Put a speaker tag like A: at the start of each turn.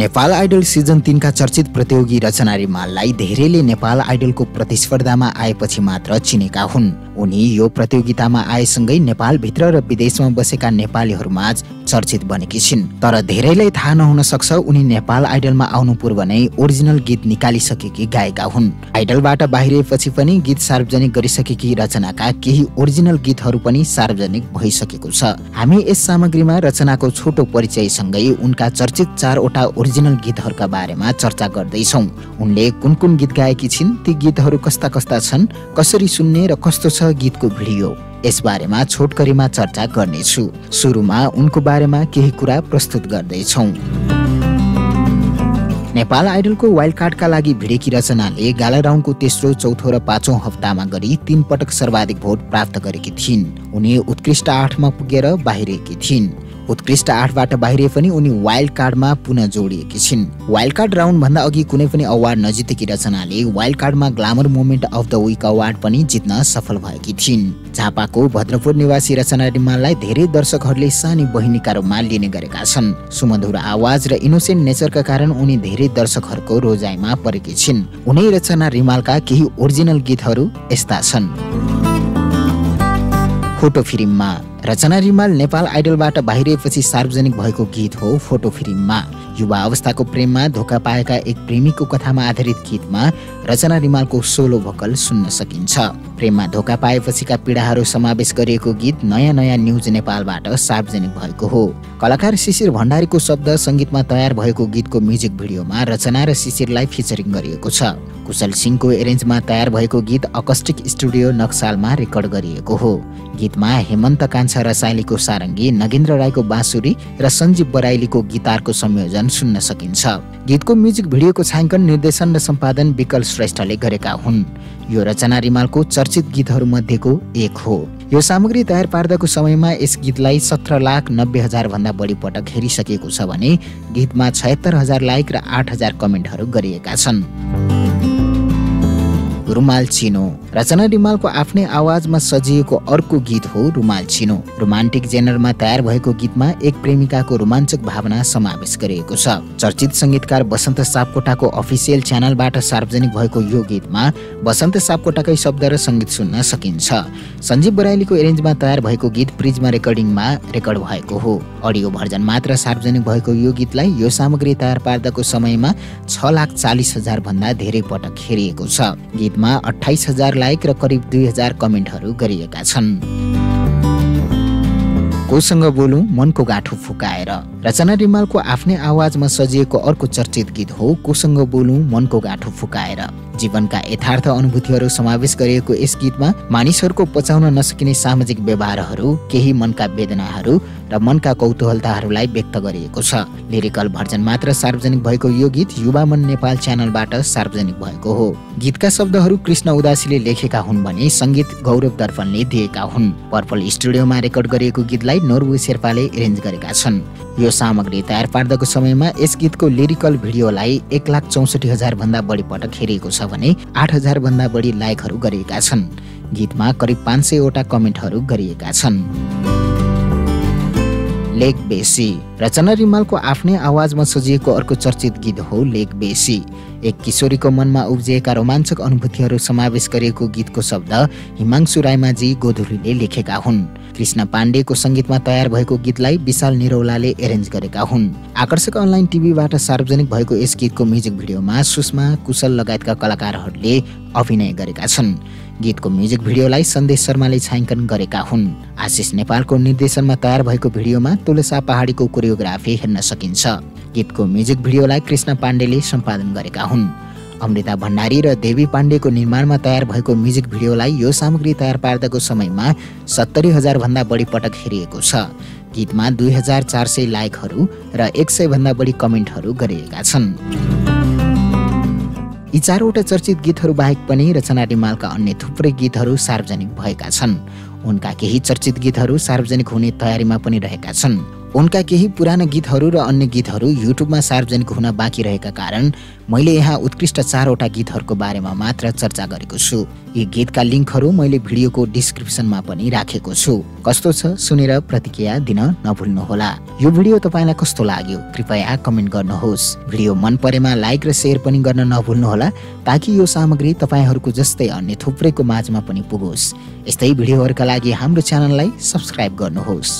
A: Nepal idol season तिनका चर्चित प्रतियोगी रचना रिमाललाई धेरैले नेपाल आइडलको प्रतिस्पर्धामा आएपछि मात्र चिनेका हुन्। उनी यो प्रतियोगितामा आएसँगै नेपालभित्र र विदेशमा बसेका नेपालीहरूमाझ चर्चित बनेकी छिन्। तर धेरैलाई थाहा नहुन सक्छ उनी नेपाल आइडलमा आउनु पूर्व नै ओरिजिनल गीत निकालिसकेकी गायिका हुन्। आइडलबाट बाहिरिएपछि पनि गीत सार्वजनिक गरिसकेकी रचनाका केही ओरिजिनल गीतहरू पनि सार्वजनिक भइसकेको छ। हामी यस सामग्रीमा रचनाको छोटो परिचयसँगै उनका चर्चित चारवटा ओरिजिनल गीतहरूका बारेमा चर्चा गर्दैछौँ। उनले कुन कुन गीत गाएकी छिन् ती गीतहरू कस्ता कस्ता छन् कसरी सुन्ने र कस्तो छ गीतको भिडियो। यसबारेमा छोटकरीमा चर्चा गर्नेछु। सुरुमा उनको बारेमा केही कुरा प्रस्तुत गर्दैछौँ। नेपाल आइडलको वाइल्ड कार्डका लागि भिडेकी रचनाले गाला राउन्डको तेस्रो चौथो र पाँचौँ हप्तामा गरी तीन पटक सर्वाधिक भोट प्राप्त गरेकी थिइन्। उनी उत्कृष्ट आठमा पुगेर बाहिरिएकी थिइन्। उत्कृष्ट आठबाट बाहिरिए पनि उनी वाइल्ड कार्डमा पुनः जोडिएकी छिन्। वाइल्ड कार्ड राउन्डभन्दा अघि कुनै पनि अवार्ड नजितेकी रचनाले वाइल्ड कार्डमा glamour moment of the week award पनि जित्न सफल भएकी थिइन्। झापाको भद्रपुर निवासी रचना रिमाललाई धेरै दर्शकहरूले सानी बहिनीका रूपमा लिने गरेका छन्। सुमधुर आवाज र इनोसेन्ट नेचरका कारण उनी धेरै दर्शकहरूको रोजाइमा परेकी छिन्। उनै रचना रिमालका केही ओरिजिनल गीतहरू यस्ता छन्। फोटो फिल्ममा रचना रिमाल नेपाल आइडलबाट बाहिरिएपछि सार्वजनिक भएको गीत हो फोटो फिल्ममा। युवा अवस्थाको प्रेममा धोका पाएका एक प्रेमीको कथामा आधारित गीतमा रचना रिमालको सोलो भोकल सुन्न सकिन्छ। प्रेममा धोका पाएपछिका पीडाहरू समावेश गरिएको गीत नयाँ नयाँ न्युज नेपालबाट सार्वजनिक भएको हो। कलाकार शिशिर भण्डारीको शब्द सङ्गीतमा तयार भएको गीतको म्युजिक भिडियोमा रचना र शिशिरलाई फिचरिङ गरिएको छ। कुशल सिंहको एरेन्जमा तयार भएको गीत अकस्टिक स्टुडियो नक्सालमा रेकर्ड गरिएको हो। गीतमा हेमन्त कान्छा रसाइलीको सारङ्गी नगेन्द्र राईको बाँसुरी र सञ्जीव बराइलीको गिटारको संयोजन सुन्न सकिन्छ। गीतको म्युजिक भिडियोको छायाङ्कन निर्देशन र सम्पादन विकल श्रेष्ठले गरेका हुन्। यो रचना रिमालको चर्चित गीतहरू मध्येको एक हो। यो सामग्री तयार पार्दाको समयमा यस गीतलाई सत्र लाख नब्बे हजार भन्दा बढी पटक हेरिसकेको छ भने गीतमा छयत्तर हजार लाइक र आठ हजार कमेन्टहरू गरिएका छन्। रुमाल चिनो। रचना रिमालको आफ्नै आवाजमा सजिएको अर्को गीत हो रुमाल चिनो। रोमान्टिक जेनरमा तयार भएको गीतमा एक प्रेमिकाको रोमाञ्चक भावना समावेश गरिएको छ। चर्चित सङ्गीतकार बसन्त सापकोटाको अफिसियल च्यानलबाट सार्वजनिक भएको यो गीतमा बसन्त सापकोटाकै शब्द र सङ्गीत सुन्न सकिन्छ। सञ्जीव बराइलीको एरेन्जमा तयार भएको गीत प्रिजमा रेकर्डिङमा रेकर्ड भएको हो। अडियो भर्जन मात्र सार्वजनिक भएको यो गीतलाई यो सामग्री तयार पार्दाको समयमा छ लाख चालिस हजार भन्दा धेरै पटक हेरिएको छ। गीतमा अठाइस हजार लाइक र करिब दुई हजार कमेन्टहरू गरिएका छन्। कोसँग बोलौँ मनको गाँठो फुकाएर। रचना रिमालको आफ्नै आवाजमा सजिएको अर्को चर्चित गीत हो कोसँग बोलौँ मनको गाँठो फुकाएर। जीवनका यथार्थ अनुभूतिहरू समावेश गरिएको यस गीतमा मानिसहरूको पचाउन नसकिने सामाजिक व्यवहारहरू केही मनका वेदनाहरू र मनका कौतूहलताहरूलाई व्यक्त गरिएको छ। लिरिकल भर्जन मात्र सार्वजनिक भएको यो गीत युवा मन नेपाल च्यानलबाट सार्वजनिक भएको हो। गीतका शब्दहरू कृष्ण उदासीले लेखेका हुन् भने सङ्गीत गौरव दर्पणले दिएका हुन्। पर्पल स्टुडियोमा रेकर्ड गरिएको गीतलाई नोर्बु शेर्पाले एरेन्ज गरेका छन्। यो सामग्री तयार पार्दाको समयमा यस गीतको लिरिकल भिडियोलाई एक लाख चौसठी हजार भन्दा बढी पटक हेरिएको छ भने आठ हजार भन्दा बढी लाइकहरू गरिएका छन्। गीतमा करिब पाँच सयवटा कमेन्टहरू गरिएका छन्। लेक बेसी। रचना रिमालको आफ्नै आवाजमा सजिएको अर्को चर्चित गीत हो लेक बेसी। एक किशोरीको मनमा उब्जिएका रोमाञ्चक अनुभूतिहरू समावेश गरिएको गीतको शब्द हिमांशु रायमाझी गोधुरीले लेखेका हुन्। कृष्ण पाण्डेको सङ्गीतमा तयार भएको गीतलाई विशाल निरौलाले एरेन्ज गरेका हुन्। आकर्षक अनलाइन टिभीबाट सार्वजनिक भएको यस गीतको म्युजिक भिडियोमा सुषमा कुशल लगायतका कलाकारहरूले अभिनय गरेका छन्। गीतको म्युजिक भिडियोलाई सन्देश शर्माले छायाङ्कन गरेका हुन्। आशिष नेपालको निर्देशनमा तयार भएको भिडियोमा तुलसा पहाडीको कोरियोग्राफी हेर्न सकिन्छ। गीतको म्युजिक भिडियोलाई कृष्ण पाण्डेले सम्पादन गरेका हुन्। अमृता भण्डारी र देवी पाण्डेको निर्माणमा तयार भएको म्युजिक भिडियोलाई यो सामग्री तयार पार्दाको समयमा सत्तरी हजार भन्दा बढी पटक हेरिएको छ। गीतमा दुई हजार चार सय लाइकहरू र एक सय भन्दा बढी कमेन्टहरू गरिएका छन्। यी चारवटा चर्चित गीतहरू बाहेक पनि रचना रिमालका अन्य थुप्रै गीतहरू सार्वजनिक भएका छन्। उनका केही चर्चित गीतहरू सार्वजनिक हुने तयारीमा पनि रहेका छन्। उनका केही पुराना गीतहरू र अन्य गीतहरू युट्युबमा सार्वजनिक हुन बाँकी रहेका कारण मैले यहाँ उत्कृष्ट चारवटा गीतहरूको बारेमा मात्र चर्चा गरेको छु। यी गीतका लिङ्कहरू मैले भिडियोको डिस्क्रिप्सनमा पनि राखेको छु। कस्तो छ सुनेर प्रतिक्रिया दिन नभुल्नुहोला। यो भिडियो तपाईँलाई कस्तो लाग्यो कृपया कमेन्ट गर्नुहोस्। भिडियो मन परेमा लाइक र सेयर पनि गर्न नभुल्नुहोला ताकि यो सामग्री तपाईँहरूको जस्तै अन्य थुप्रैको माझमा पनि पुगोस्। यस्तै भिडियोहरूका लागि हाम्रो च्यानललाई सब्सक्राइब गर्नुहोस्।